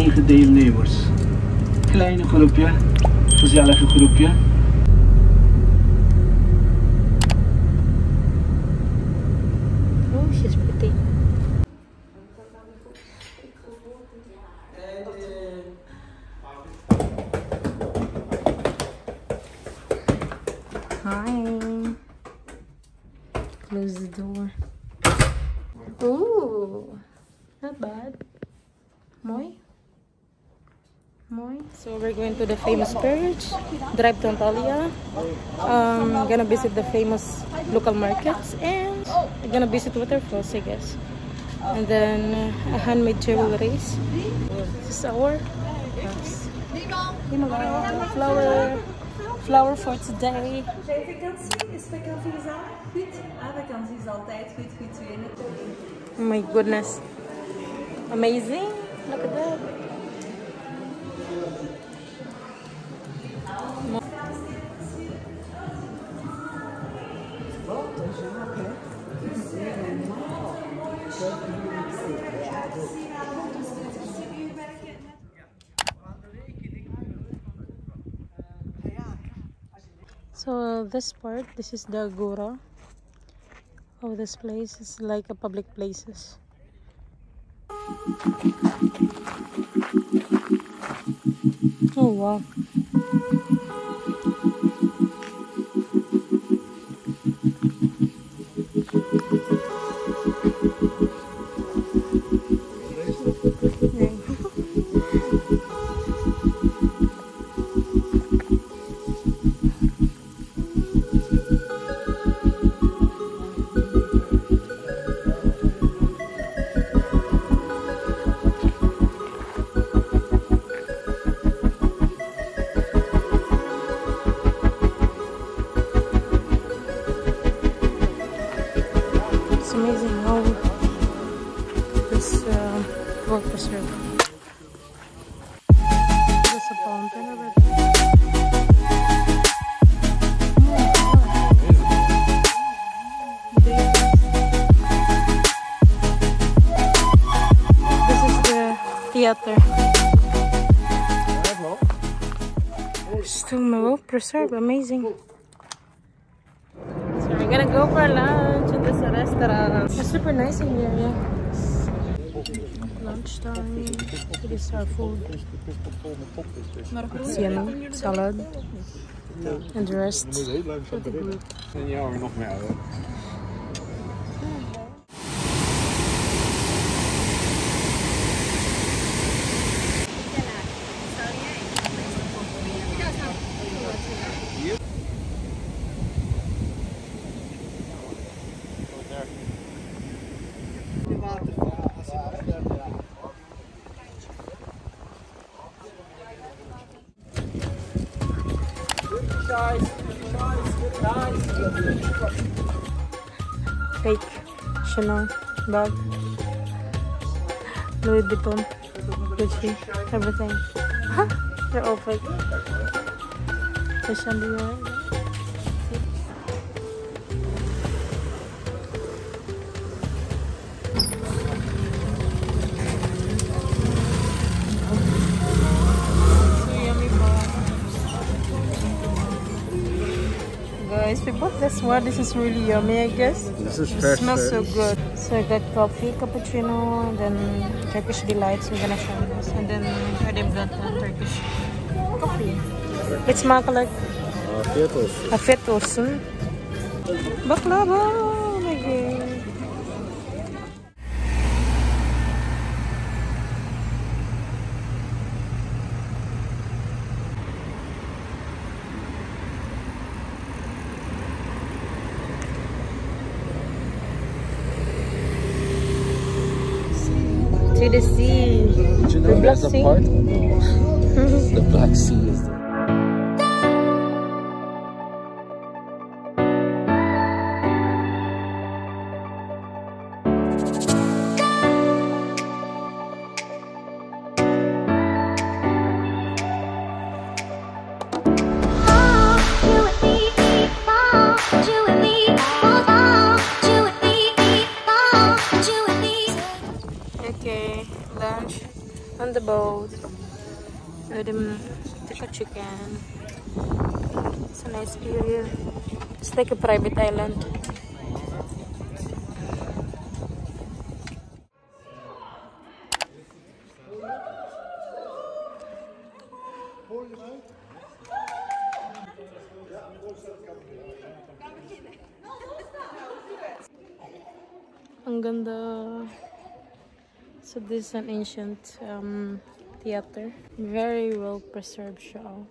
negen deelnemers. Kleine groepje, gezellige groepje. She's pretty. Hi. Close the door. Ooh, not bad. Moy? Moy? So we're going to the famous Perge, drive to Antalya. Um, gonna visit the famous local markets and gonna visit waterfalls, I guess. And then a handmade jewelries. This is our flower, flower for today. Oh my goodness. Amazing. Look at that. So this part, this is the Agora of oh, this place. It's like a public places. Oh wow. Still well preserved, amazing. So we're gonna go for lunch at this restaurant. It's super nice in here, yeah. Lunchtime. This is our food. Yummy. Salad. And the rest. Pretty good. Ja, nog meer. Chanel bag. Louis Vuitton. Gucci. Everything. They're all fake. Christian Dior. Guys, we bought this one. This is really yummy, I guess. This is It fresh. smells so good. So I got coffee, cappuccino, and then Turkish delights. We're gonna try this, and then Adib got Turkish coffee. It smells like Afiyet olsun. afiyet olsun. Baklava. Oh my god. To the sea. Did you know The there's Black a Sea? part? the Black Sea is the on the boat. Him take a chicken. It's a nice area. It's like a private island. Ang ganda. So this is an ancient um, theater. Very well preserved oh.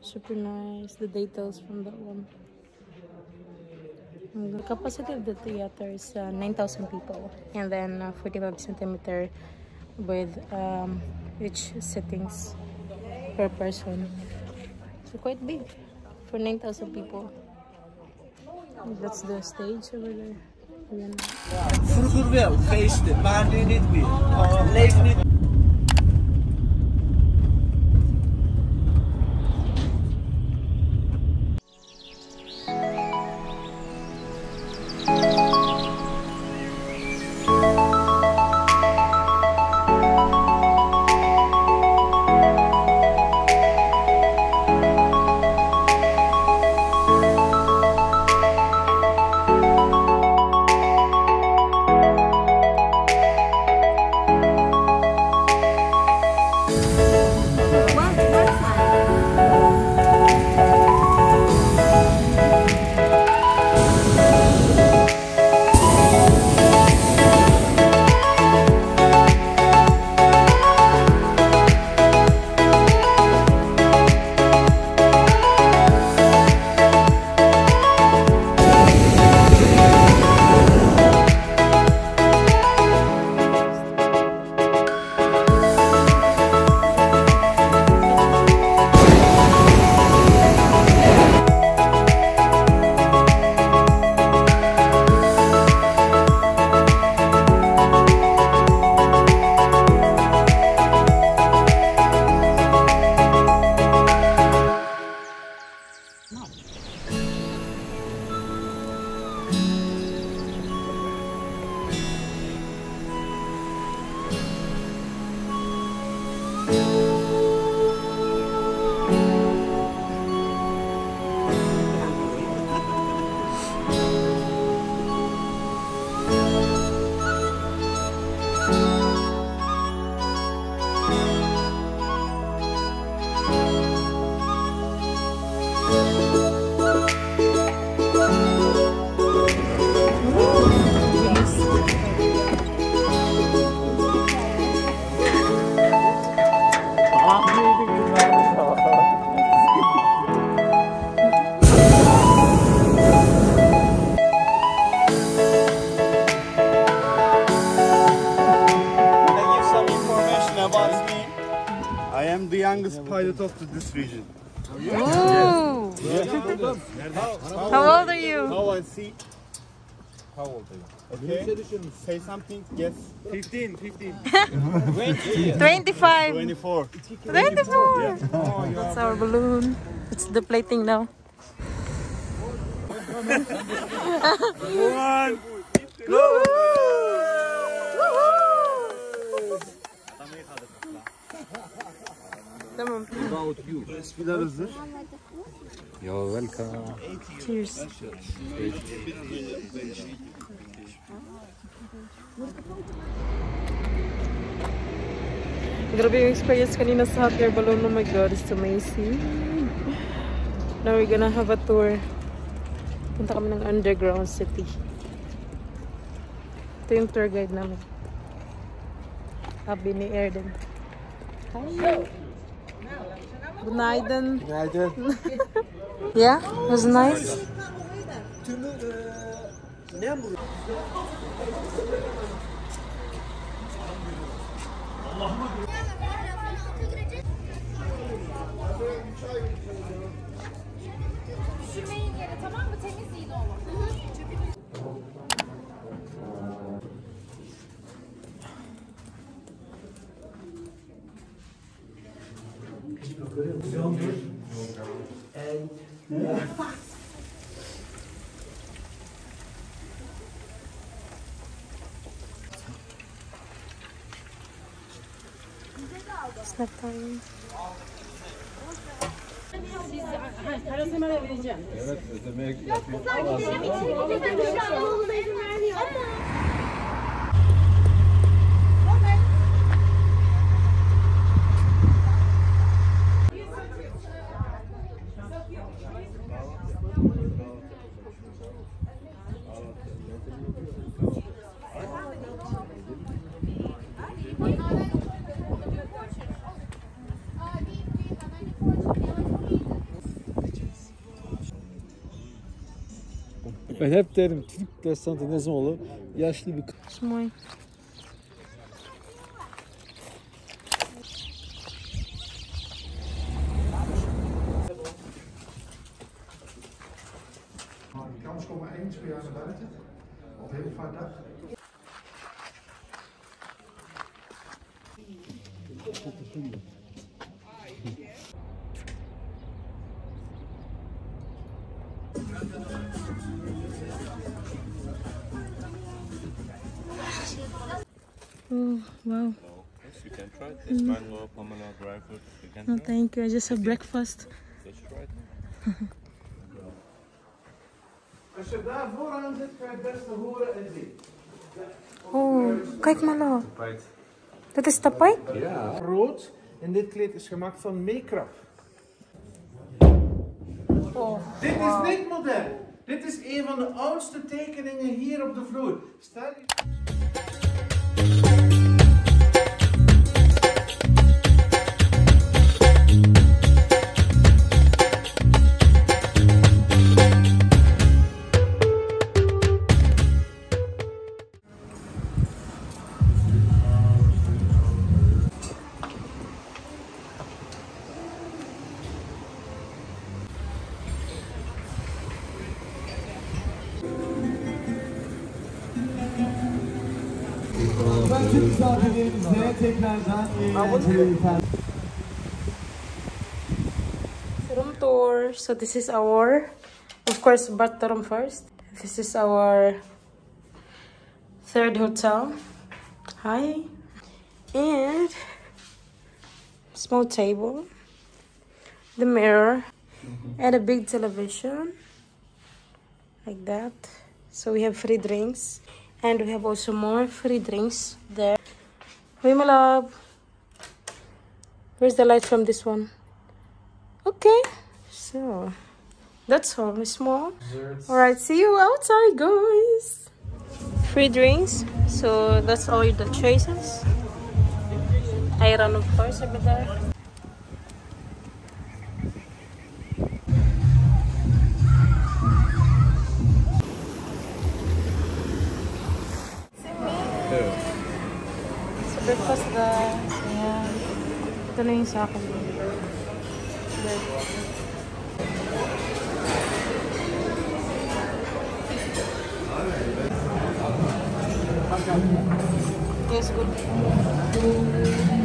Super nice. The details from that one. The capacity of the theater is uh, 9,000 people. And then uh, 45 centimeter with um, each settings per person. So quite big for 9,000 people. That's the stage over there. Vroeger wel, feesten, maar nu niet meer. Oh, leef niet. Youngest pilot of this region. Ooh. How old are you? How I see. How old are you? Okay. Say something. Yes. 15, 15. 25. 24. 24. That's our balloon. It's deflating now. One. Tamam. Respiler hazır. You're welcome. Cheers. Grabe yung experience kanina sa hot air balloon. Oh my god, it's amazing. Now we're gonna have a tour. Punta kami ng underground city. Ito yung tour guide namin. Happy ni Erden. Hi. Günaydın. Yeah, it was nice. Sürmeyin yere tamam mı? Temiz Katayım. Parasını ben vereceğim. Evet ödemeye... Yok kızlar gidelim içeri gidelim. Şu an oğluna izin vermiyor. Ama... Ben hep derim Türk restoranı ne zaman olur? Yaşlı bir mine. Kans komen één, twee jaar naar buiten. Op heel vaak dag. Oh, wow. Yes, you can try it. It's mango, pomelo, dry fruit. You can No, try. thank you. I just have breakfast. Just try it. Als je daar vooraan zit, kan je het beste horen en zien. Oh, kijk maar nou. Dat is tapijt? Rood. En dit kleed is gemaakt van make-up. Oh, Dit is niet modern. Dit is een van de oudste tekeningen hier op de vloer. Stel je... room tour. So this is our, of course, bathroom first. This is our third hotel. Hi. And small table, the mirror, and a big television. Like that. So we have free drinks. And we have also more free drinks there. Love. Where's the light from this one? Okay, so that's all small. All right, see you outside, guys. Free drinks, so that's all the choices. Iron, of course, over there. Guys, ayan. Ito na yung sa akin. Bread. Yes, good.